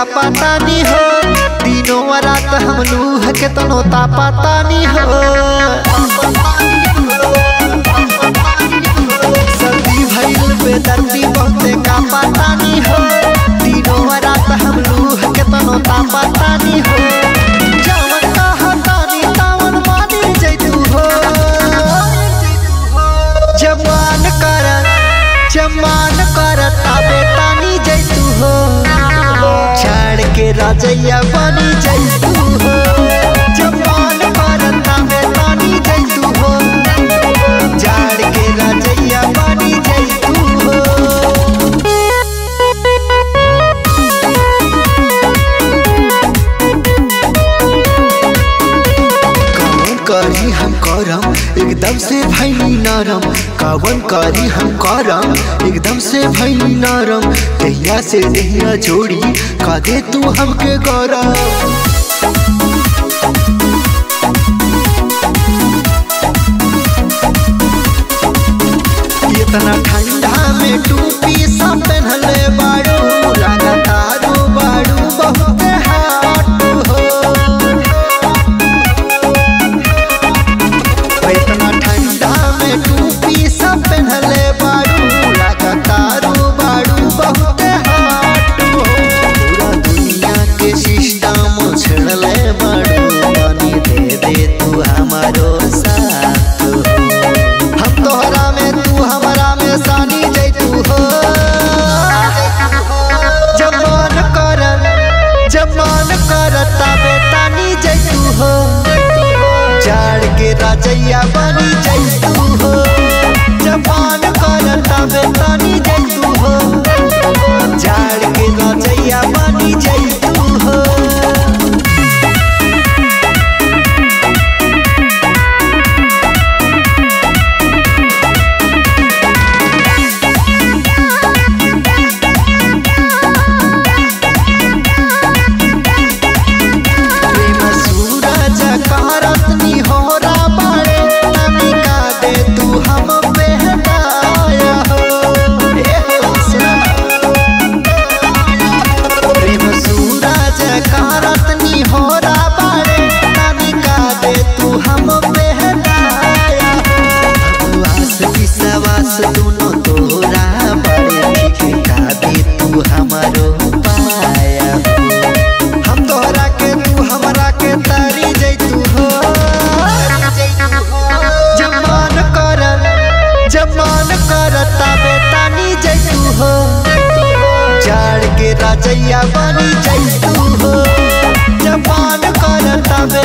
का पता नहीं हो। दिनों रात हम लूह के तनो ता पता नहीं हो। सर्दी भइल बेदर्दी राजैया बनी जैतू हो। करी हम करम, एकदम से भैली नरम। कावन करी हम करम, एकदम से भैली नरम। दहिया से दहिया जोड़ी का दे तू हमके गौरव इतना हमारो हम तोहरा में तू, हमारा में सानी जैतू हो। जमान कर जमान कर ताबे तानी जैतू हो। झाड़ के राजैया बनी जैतू हो। जमान कर ताबे तानी जैतू के राजैया बनी जैसू हो। जबान ताबे